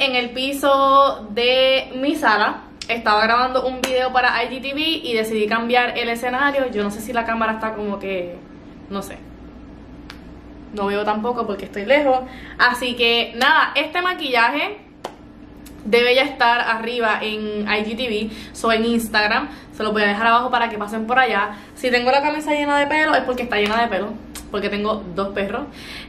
en el piso de mi sala. Estaba grabando un video para IGTV y decidí cambiar el escenario. Yo no sé si la cámara está como que... No sé. No veo tampoco porque estoy lejos. Así que nada, este maquillaje debe ya estar arriba en IGTV, so en Instagram. Se lo voy a dejar abajo para que pasen por allá. Si tengo la camisa llena de pelo es porque está llena de pelo porque tengo dos perros.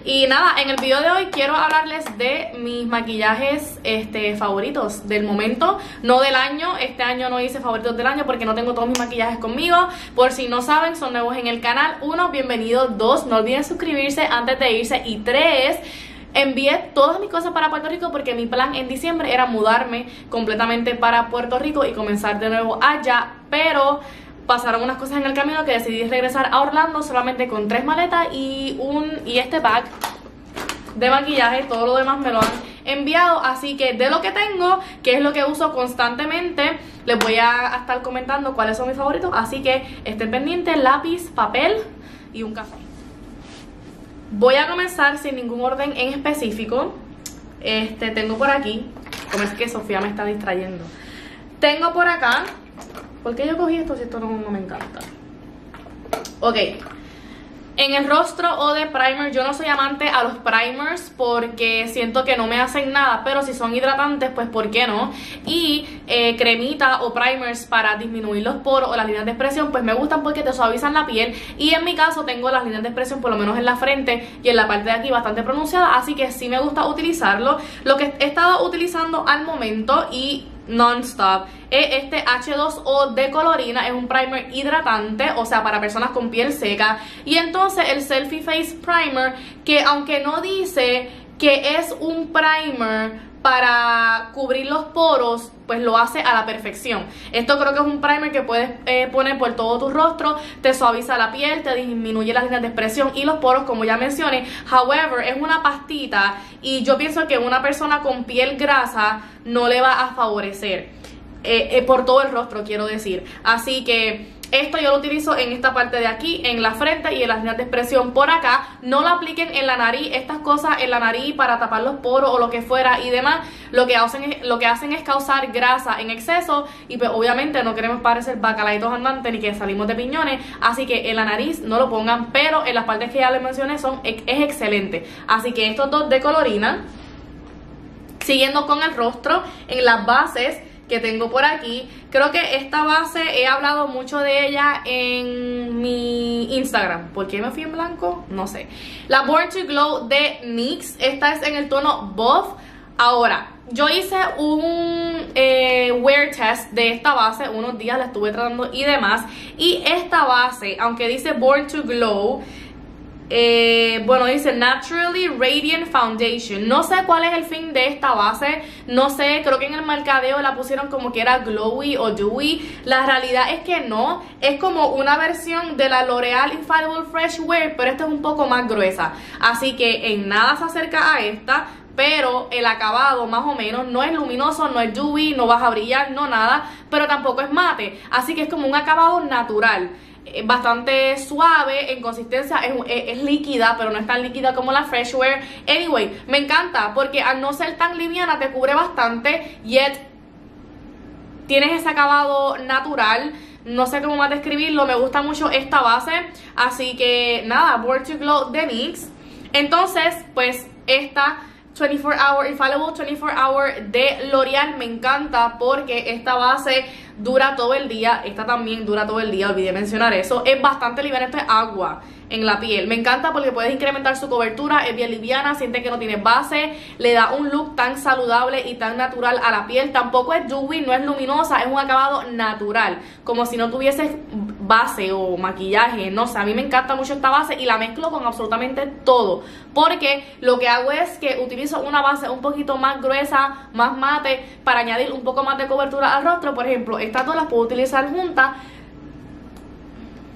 Y nada, en el video de hoy quiero hablarles de mis maquillajes este, favoritos del momento, no del año. Este año no hice favoritos del año porque no tengo todos mis maquillajes conmigo. Por si no saben, son nuevos en el canal. Uno, bienvenido. Dos, no olviden suscribirse antes de irse. Y tres, envié todas mis cosas para Puerto Rico porque mi plan en diciembre era mudarme completamente para Puerto Rico y comenzar de nuevo allá, pero pasaron unas cosas en el camino que decidí regresar a Orlando solamente con tres maletas y un y este bag de maquillaje, todo lo demás me lo han enviado, así que de lo que tengo, que es lo que uso constantemente, les voy a estar comentando cuáles son mis favoritos, así que estén pendientes, lápiz, papel y un café. Voy a comenzar sin ningún orden en específico, este tengo por aquí, como es que Sofía me está distrayendo, tengo por acá ¿Por qué yo cogí esto si esto no, me encanta? Ok. En el rostro o de primer, yo no soy amante a los primers porque siento que no me hacen nada, pero si son hidratantes, pues ¿por qué no? Y eh, cremita o primers para disminuir los poros o las líneas de expresión, pues me gustan porque te suavizan la piel. Y en mi caso tengo las líneas de expresión por lo menos en la frente y en la parte de aquí bastante pronunciada, así que sí me gusta utilizarlo. Lo que he estado utilizando al momento y non-stop. Este H2O de colorina es un primer hidratante, o sea, para personas con piel seca. Y entonces el Selfie Face Primer, que aunque no dice que es un primer para cubrir los poros, pues lo hace a la perfección. Esto creo que es un primer que puedes eh, poner por todo tu rostro, te suaviza la piel, te disminuye las líneas de expresión y los poros, como ya mencioné. However, es una pastita y yo pienso que una persona con piel grasa no le va a favorecer. Eh, eh, por todo el rostro, quiero decir. Así que esto yo lo utilizo en esta parte de aquí, en la frente y en las líneas de expresión por acá. No lo apliquen en la nariz, estas cosas en la nariz para tapar los poros o lo que fuera y demás. Lo que hacen es, lo que hacen es causar grasa en exceso y pues obviamente no queremos parecer bacalaitos andantes ni que salimos de piñones. Así que en la nariz no lo pongan, pero en las partes que ya les mencioné son, es excelente. Así que estos dos de colorina. Siguiendo con el rostro, en las bases que tengo por aquí. Creo que esta base he hablado mucho de ella en mi Instagram. ¿Por qué me fui en blanco? No sé. La Born to Glow de NYX. Esta es en el tono Buff. Ahora, yo hice un eh, wear test de esta base, unos días la estuve tratando y demás. Y esta base, aunque dice Born to Glow, eh, bueno, dice Naturally Radiant Foundation. No sé cuál es el fin de esta base. No sé, creo que en el mercadeo la pusieron como que era glowy o dewy. La realidad es que no. Es como una versión de la L'Oreal Infallible Fresh Wear, pero esta es un poco más gruesa. Así que en nada se acerca a esta pero el acabado más o menos no es luminoso, no es dewy, no vas a brillar, no nada, pero tampoco es mate, así que es como un acabado natural. Eh, bastante suave en consistencia, es, líquida, pero no es tan líquida como la Freshwear. Anyway, me encanta porque al no ser tan liviana te cubre bastante, yet tienes ese acabado natural. No sé cómo más describirlo, me gusta mucho esta base. Así que nada, Born to Glow de NYX. Entonces, pues esta 24 Hour Infallible 24 Hour de L'Oreal me encanta porque esta base dura todo el día, esta también dura todo el día, olvidé mencionar eso, es bastante liviana, esto es agua en la piel. Me encanta porque puedes incrementar su cobertura, es bien liviana, siente que no tiene base, le da un look tan saludable y tan natural a la piel. Tampoco es dewy, no es luminosa, es un acabado natural, como si no tuvieses base o maquillaje, no sé, a mí me encanta mucho esta base y la mezclo con absolutamente todo, porque lo que hago es que utilizo una base un poquito más gruesa, más mate, para añadir un poco más de cobertura al rostro, por ejemplo, estas dos las puedo utilizar juntas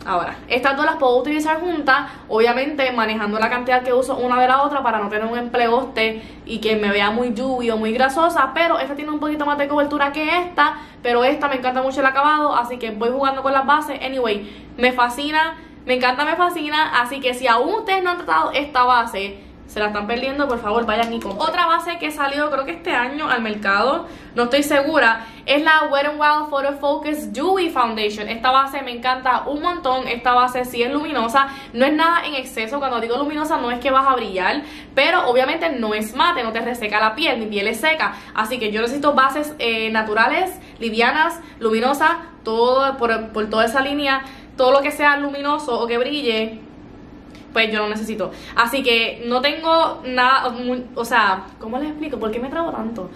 Ahora, estas dos las puedo utilizar juntas, obviamente manejando la cantidad que uso una de la otra para no tener un empleoste y que me vea muy lluvia o muy grasosa, pero esta tiene un poquito más de cobertura que esta, pero esta me encanta mucho el acabado, así que voy jugando con las bases. Anyway, me fascina, me encanta, me fascina, así que si aún ustedes no han tratado esta base, se la están perdiendo, por favor vayan y compren. Otra base que salió creo que este año al mercado, no estoy segura, es la Wet n Wild Photo Focus Dewy Foundation. Esta base me encanta un montón, esta base sí es luminosa, no es nada en exceso, cuando digo luminosa no es que vas a brillar, pero obviamente no es mate, no te reseca la piel, mi piel es seca, así que yo necesito bases eh, naturales, livianas, luminosas, todo por, por toda esa línea, todo lo que sea luminoso o que brille pues yo lo necesito. Así que no tengo nada, o sea, ¿cómo les explico? ¿Por qué me trago tanto?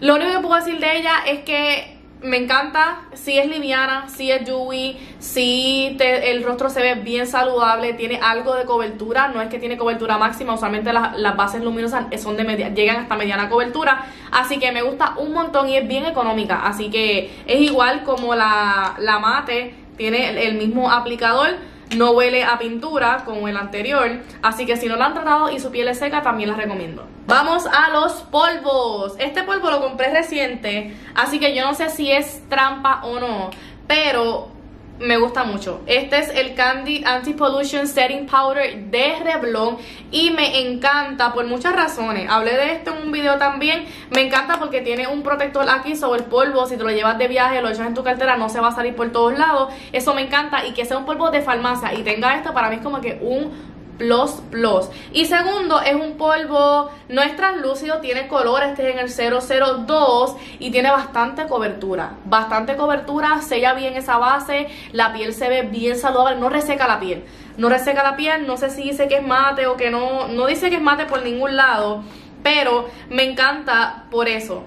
Lo único que puedo decir de ella es que me encanta, si es liviana, si es dewy, si el rostro se ve bien saludable, tiene algo de cobertura, no es que tiene cobertura máxima, usualmente las, bases luminosas son de media, llegan hasta mediana cobertura, así que me gusta un montón y es bien económica, así que es igual como la, la mate, tiene el mismo aplicador, no huele a pintura como el anterior, así que si no la han tratado y su piel es seca, también la recomiendo. Vamos a los polvos. Este polvo lo compré reciente, así que yo no sé si es trampa o no, pero me gusta mucho. Este es el Candy Anti-Pollution Setting Powder de Revlon y me encanta por muchas razones. Hablé de esto en un video también. Me encanta porque tiene un protector aquí sobre el polvo. Si te lo llevas de viaje, lo echas en tu cartera, no se va a salir por todos lados. Eso me encanta y que sea un polvo de farmacia y tenga esto para mí como que un Plus Plus. Y segundo, es un polvo, no es translúcido, tiene color, este es en el 002 y tiene bastante cobertura. Bastante cobertura, sella bien esa base, la piel se ve bien saludable, no reseca la piel. No reseca la piel, no sé si dice que es mate o que no, no dice que es mate por ningún lado, pero me encanta por eso.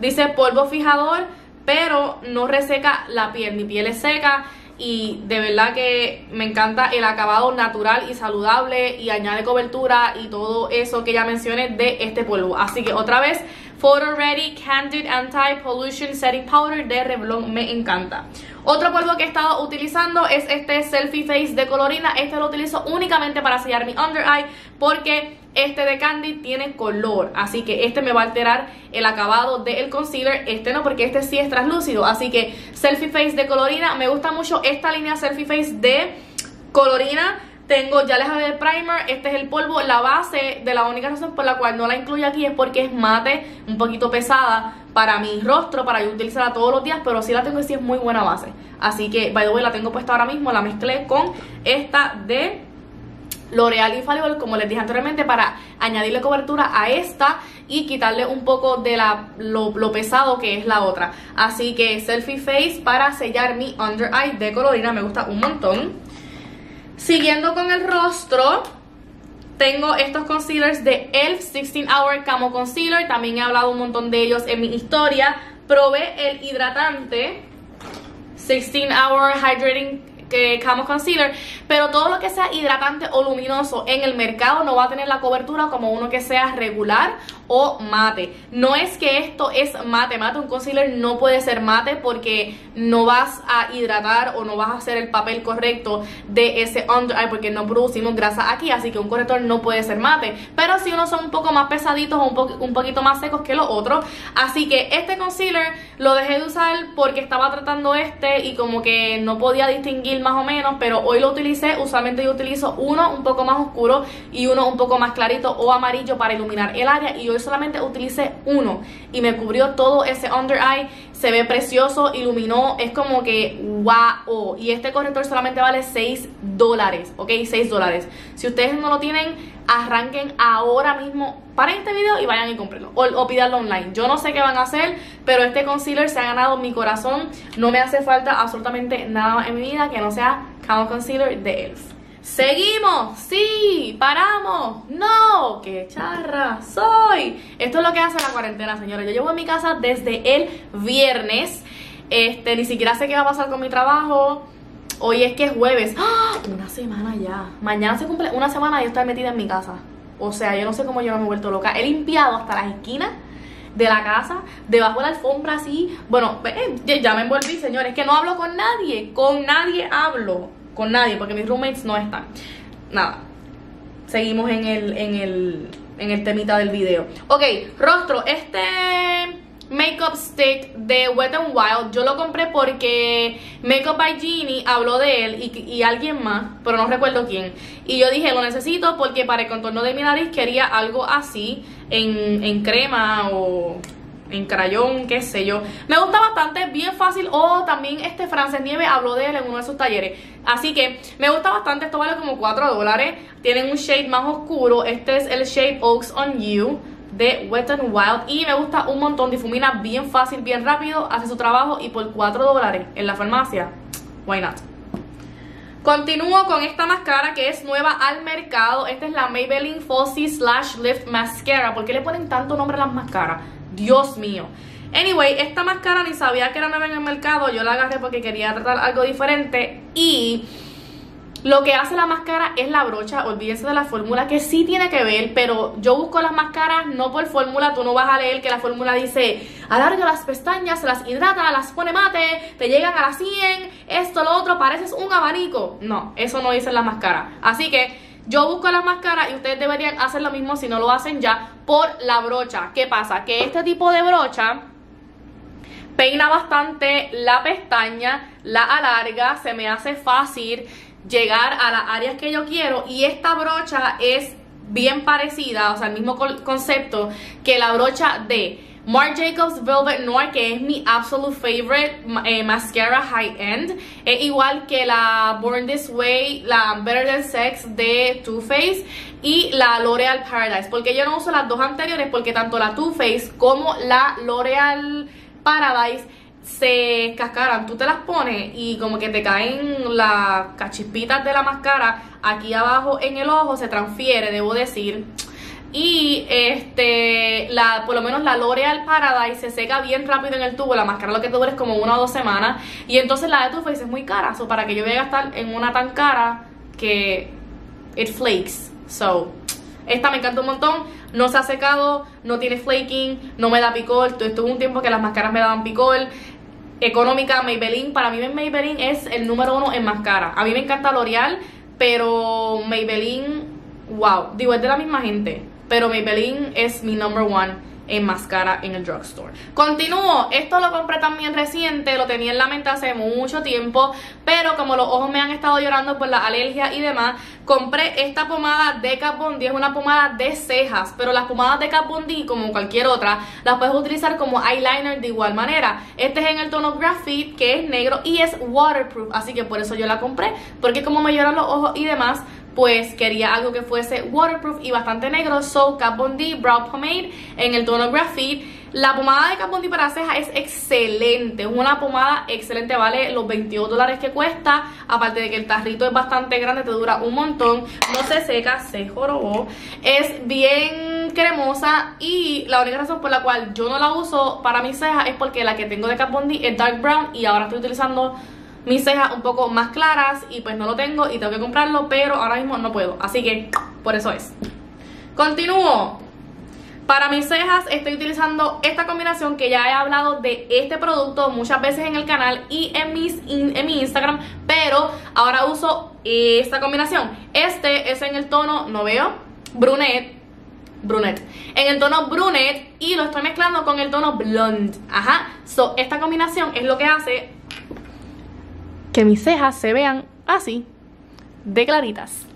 Dice polvo fijador, pero no reseca la piel, mi piel es seca y de verdad que me encanta el acabado natural y saludable y añade cobertura y todo eso que ya mencioné de este polvo. Así que otra vez, Photo Ready Candid Anti-Pollution Setting Powder de Revlon me encanta. Otro polvo que he estado utilizando es este Selfie Face de Colorina. Este lo utilizo únicamente para sellar mi under eye porque este de Candy tiene color. Así que este me va a alterar el acabado del concealer. Este no porque este sí es translúcido. Así que Selfie Face de Colorina. Me gusta mucho esta línea Selfie Face de Colorina. Tengo, ya les hablé del primer, este es el polvo, la base de la única razón por la cual no la incluyo aquí es porque es mate, un poquito pesada para mi rostro, para yo utilizarla todos los días, pero sí la tengo y sí es muy buena base. Así que, by the way, la tengo puesta ahora mismo, la mezclé con esta de L'Oreal Infallible, como les dije anteriormente, para añadirle cobertura a esta y quitarle un poco de la, lo, lo, pesado que es la otra. Así que Selfie Face para sellar mi under eye de colorina me gusta un montón. Siguiendo con el rostro, tengo estos concealers de ELF 16 Hour Camo Concealer. También he hablado un montón de ellos en mi historia. Probé el hidratante 16 Hour Hydrating que Camo Concealer, pero todo lo que sea hidratante o luminoso en el mercado no va a tener la cobertura como uno que sea regular o mate. No es que esto es mate, mate, un concealer no puede ser mate porque no vas a hidratar o no vas a hacer el papel correcto de ese under eye porque no producimos grasa aquí, así que un corrector no puede ser mate. Pero si uno son un poco más pesaditos o un, un poquito más secos que los otros, así que este concealer lo dejé de usar porque estaba tratando este y como que no podía distinguir más o menos, pero hoy lo utilicé, usualmente yo utilizo uno un poco más oscuro y uno un poco más clarito o amarillo para iluminar el área y hoy solamente utilicé uno y me cubrió todo ese under eye, se ve precioso, iluminó, es como que wow, y este corrector solamente vale 6 dólares, ok, 6 dólares. Si ustedes no lo tienen, arranquen ahora mismo, paren este video y vayan y cómprenlo o, o online. Yo no sé qué van a hacer, pero este concealer se ha ganado mi corazón, no me hace falta absolutamente nada en mi vida que no sea Camo Concealer de ELF. Seguimos, sí, paramos, no, qué charra soy. Esto es lo que hace la cuarentena, señores. Yo llevo en mi casa desde el viernes. Este, ni siquiera sé qué va a pasar con mi trabajo. Hoy es que es jueves. ¡Ah! Una semana ya. Mañana se cumple una semana y yo estoy metida en mi casa. O sea, yo no sé cómo yo me he vuelto loca. He limpiado hasta las esquinas de la casa, debajo de la alfombra así. Bueno, eh, ya me envolví, señores. Que no hablo con nadie. Con nadie hablo con nadie porque mis roommates no están. Nada, seguimos en el, en el, en el temita del video. Ok, rostro, este Makeup Stick de Wet n Wild. Yo lo compré porque Makeup by Genie habló de él y, y, alguien más, pero no recuerdo quién. Y yo dije, lo necesito porque para el contorno de mi nariz quería algo así, en, en crema o en crayón, qué sé yo. Me gusta bastante, bien fácil. O también este Frances Nieve habló de él en uno de sus talleres. Así que me gusta bastante, esto vale como 4 dólares. Tienen un shade más oscuro. Este es el shade Oaks on You de Wet n Wild y me gusta un montón, difumina bien fácil, bien rápido, hace su trabajo y por 4 dólares en la farmacia, why not? Continúo con esta máscara que es nueva al mercado, esta es la Maybelline Falsy Slash Lift Mascara, ¿por qué le ponen tanto nombre a las máscaras? Dios mío. Anyway, esta máscara ni sabía que era nueva en el mercado, yo la agarré porque quería tratar algo diferente y lo que hace la máscara es la brocha, olvídense de la fórmula que sí tiene que ver, pero yo busco las máscaras no por fórmula, tú no vas a leer que la fórmula dice alarga las pestañas, las hidrata, las pone mate, te llegan a las 100, esto, lo otro, pareces un abanico. No, eso no dice la máscara. Así que yo busco las máscaras y ustedes deberían hacer lo mismo si no lo hacen ya por la brocha. ¿Qué pasa? Que este tipo de brocha peina bastante la pestaña, la alarga, se me hace fácil llegar a las áreas que yo quiero y esta brocha es bien parecida, o sea, el mismo concepto que la brocha de Marc Jacobs Velvet Noir, que es mi absolute favorite eh, mascara high end. Es igual que la Born This Way, la Better Than Sex de Too Faced y la L'Oreal Paradise. Porque yo no uso las dos anteriores porque tanto la Too Faced como la L'Oreal Paradise se cascaran, tú te las pones y como que te caen las cachispitas de la máscara aquí abajo en el ojo, se transfiere, debo decir. Y este, la, por lo menos la L'Oreal Paradise se seca bien rápido en el tubo. La máscara lo que dura es como una o dos semanas. Y entonces la de Too Faced es muy cara. So, para que yo voy a gastar en una tan cara que it flakes. So, esta me encanta un montón. No se ha secado, no tiene flaking, no me da picor. Estuvo un tiempo que las máscaras me daban picor económica, Maybelline. Para mí Maybelline es el número uno en máscara. A mí me encanta L'Oreal, pero Maybelline, wow, digo, es de la misma gente. Pero Maybelline es mi number one en máscara en el drugstore. Continúo, esto lo compré también reciente, lo tenía en la mente hace mucho tiempo, pero como los ojos me han estado llorando por la alergia y demás, compré esta pomada de Kat Von es una pomada de cejas, pero las pomadas de Kat Von como cualquier otra, las puedes utilizar como eyeliner de igual manera. Este es en el tono Graphite, que es negro y es waterproof, así que por eso yo la compré, porque como me lloran los ojos y demás, pues quería algo que fuese waterproof y bastante negro. So Kat Von Brow Pomade en el tono Graphite. La pomada de Kat Von para cejas es excelente, es una pomada excelente, vale los 22 dólares que cuesta, aparte de que el tarrito es bastante grande, te dura un montón, no se seca, se jorobó, es bien cremosa y la única razón por la cual yo no la uso para mis cejas es porque la que tengo de Kat Von es dark brown y ahora estoy utilizando mis cejas un poco más claras y pues no lo tengo y tengo que comprarlo, pero ahora mismo no puedo, así que por eso es. Continúo. Para mis cejas estoy utilizando esta combinación que ya he hablado de este producto muchas veces en el canal y en, mis en mi Instagram, pero ahora uso esta combinación. Este es en el tono, no veo, brunette, brunette, en el tono brunette y lo estoy mezclando con el tono blonde, ajá, so esta combinación es lo que hace que mis cejas se vean así, de claritas.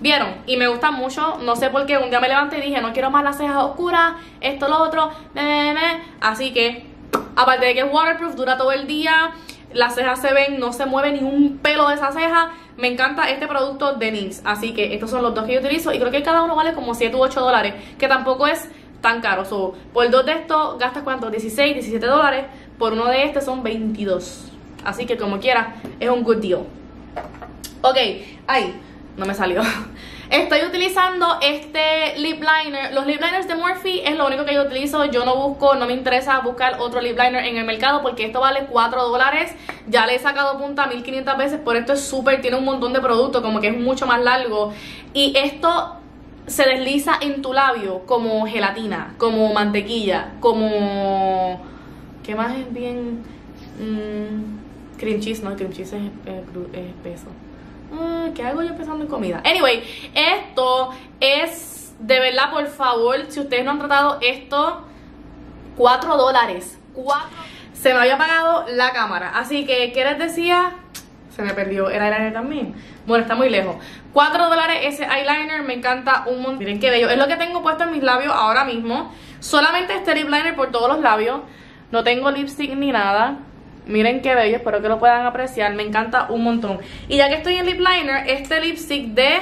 ¿Vieron? Y me gusta mucho, no sé por qué, un día me levanté y dije, no quiero más las cejas oscuras, esto, lo otro, así que, aparte de que es waterproof, dura todo el día, las cejas se ven, no se mueve ni un pelo de esa ceja, me encanta este producto de NYX, así que estos son los dos que yo utilizo y creo que cada uno vale como 7 u 8 dólares, que tampoco es tan caro, so, por dos de estos gastas cuánto, 16, 17 dólares, por uno de estos son 22 Así que como quiera, es un good deal. Ok, ay, no me salió. Estoy utilizando este lip liner. Los lip liners de Morphe es lo único que yo utilizo. Yo no busco, no me interesa buscar otro lip liner en el mercado porque esto vale 4 dólares. Ya le he sacado punta 1500 veces, por esto es súper, tiene un montón de productos, como que es mucho más largo. Y esto se desliza en tu labio como gelatina, como mantequilla, como... ¿Qué más es bien...? Mmm Cream cheese, no, cream cheese es, espeso. Ah, ¿Qué hago yo pensando en comida? Anyway, esto es de verdad, por favor, si ustedes no han tratado esto, 4 dólares. 4. Se me había apagado la cámara. Así que, ¿qué les decía? Se me perdió el eyeliner también. Bueno, está muy lejos. 4 dólares ese eyeliner. Me encanta un montón. Miren qué bello. Es lo que tengo puesto en mis labios ahora mismo. Solamente este lip liner por todos los labios. No tengo lipstick ni nada. Miren qué bello, espero que lo puedan apreciar. Me encanta un montón. Y ya que estoy en lip liner, este lipstick de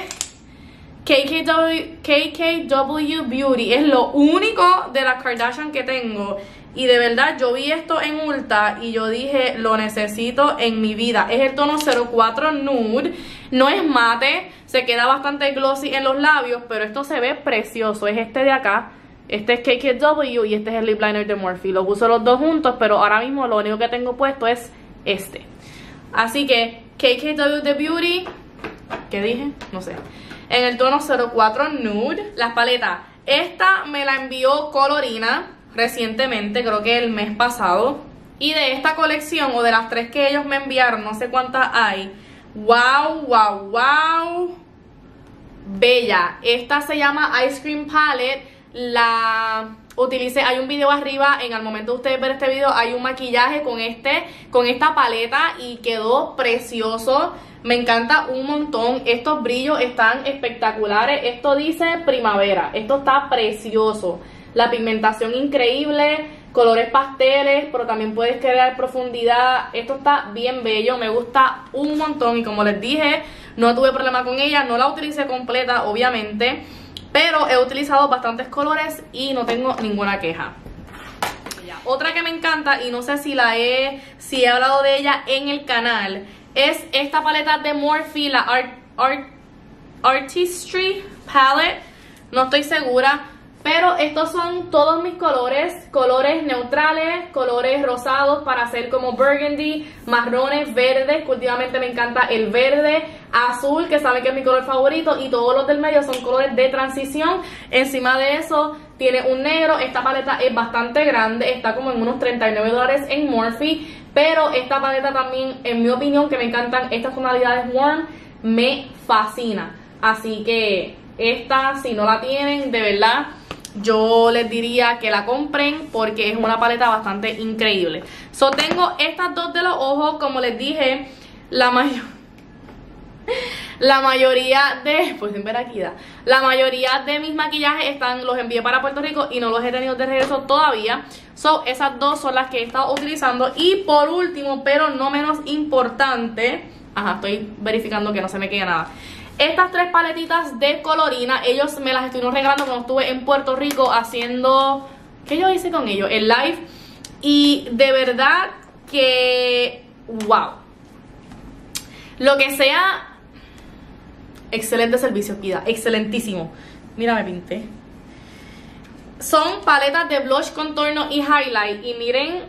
KKW, Beauty es lo único de la Kardashian que tengo. Y de verdad, yo vi esto en Ulta y yo dije, lo necesito en mi vida. Es el tono 04 Nude. No es mate, se queda bastante glossy en los labios, pero esto se ve precioso. Es este de acá. Este es KKW y este es el lip liner de Morphe. Los uso los dos juntos, pero ahora mismo lo único que tengo puesto es este. Así que KKW de Beauty, ¿qué dije? No sé. En el tono 04 Nude. Las paletas. Esta me la envió Colorina recientemente, creo que el mes pasado. Y de esta colección, o de las tres que ellos me enviaron, no sé cuántas hay. ¡Wow, wow, wow! Bella. Esta se llama Ice Cream Palette. La utilicé, hay un video arriba, en el momento de ustedes ver este video, hay un maquillaje con este, con esta paleta y quedó precioso. Me encanta un montón. Estos brillos están espectaculares. Esto dice primavera. Esto está precioso la pigmentación increíble, colores pasteles, pero también puedes crear profundidad. Esto está bien bello, me gusta un montón y como les dije, no tuve problema con ella, no la utilicé completa, obviamente, pero he utilizado bastantes colores y no tengo ninguna queja. Otra que me encanta y no sé si la he, si he hablado de ella en el canal, es esta paleta de Morphe, la Art, Artistry Palette. No estoy segura, pero estos son todos mis colores, colores neutrales, colores rosados para hacer como burgundy, marrones, verdes, que últimamente me encanta el verde, azul, que saben que es mi color favorito, y todos los del medio son colores de transición. Encima de eso tiene un negro, esta paleta es bastante grande, está como en unos 39 dólares en Morphe, pero esta paleta también, en mi opinión, que me encantan estas tonalidades warm, me fascina. Así que esta, si no la tienen, de verdad yo les diría que la compren porque es una paleta bastante increíble. So tengo estas dos de los ojos, como les dije, la mayor la mayoría de, pues en da la mayoría de mis maquillajes están, los envié para Puerto Rico y no los he tenido de regreso todavía. So, esas dos son las que he estado utilizando. Y por último, pero no menos importante, ajá, estoy verificando que no se me quede nada. Estas tres paletitas de colorina, ellos me las estuvieron regalando cuando estuve en Puerto Rico haciendo... ¿Qué yo hice con ellos? El live. Y de verdad que... ¡Wow! Lo que sea... Excelente servicio, Pida. Excelentísimo. Mira, me pinté. Son paletas de blush, contorno y highlight. Y miren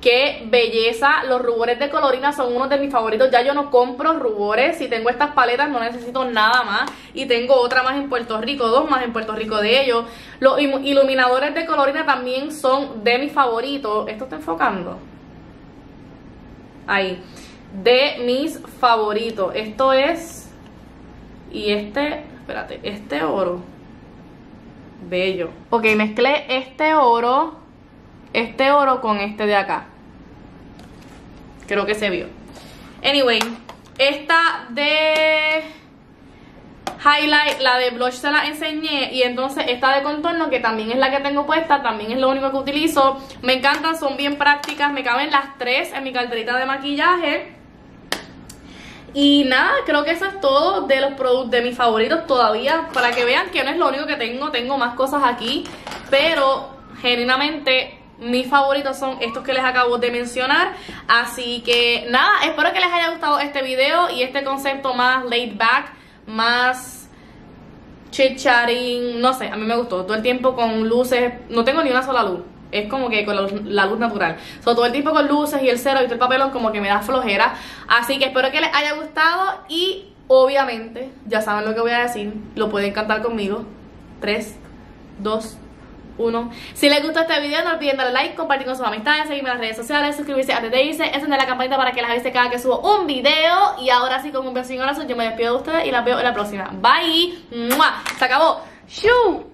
Qué belleza, los rubores de Colorina son uno de mis favoritos. Ya yo no compro rubores, si tengo estas paletas no necesito nada más. Y tengo otra más en Puerto Rico, dos más en Puerto Rico de ellos. Los iluminadores de Colorina también son de mis favoritos. ¿Esto está enfocando? Ahí. De mis favoritos. Esto es... Y este... Espérate, este oro. Bello. Ok, mezclé este oro este oro con este de acá. Creo que se vio. Anyway, esta de highlight, la de blush se la enseñé y entonces esta de contorno que también es la que tengo puesta, también es lo único que utilizo. Me encantan, son bien prácticas, me caben las tres en mi carterita de maquillaje. Y nada, creo que eso es todo de los productos de mis favoritos todavía. Para que vean que no es lo único que tengo, tengo más cosas aquí. Pero genuinamente mis favoritos son estos que les acabo de mencionar Así que nada, espero que les haya gustado este video Y este concepto más laid back Más chit chatting No sé, a mí me gustó Todo el tiempo con luces No tengo ni una sola luz es como que con la luz, natural. So, todo el tiempo con luces y el cero y todo el papelón como que me da flojera. Así que espero que les haya gustado y obviamente, ya saben lo que voy a decir, lo pueden cantar conmigo. 3, 2, Si les gustó este video, no olviden darle like, compartir con sus amistades, seguirme en las redes sociales, suscribirse de irse, encender la campanita para que las avise cada que subo un video. Y ahora sí, con un beso y un abrazo, yo me despido de ustedes y las veo en la próxima. Bye. Se acabó. ¡Shoo!